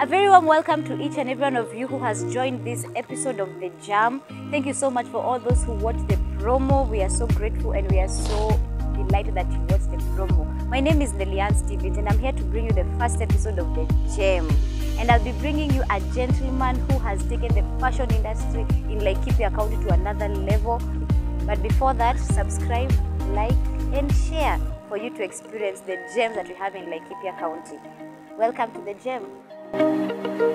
welcome to each and every one of you who has joined this episode of The Gem. Thank you so much for all those who watched the promo. We are so grateful and we are so delighted that you watched the promo. My name is Lilian Stevens and I'm here to bring you the first episode of The Gem. And I'll be bringing you a gentleman who has taken the fashion industry in Laikipia County to another level. But before that, subscribe, like, and share for you to experience the gems that we have in Laikipia County. Welcome to The Gem. Thank you.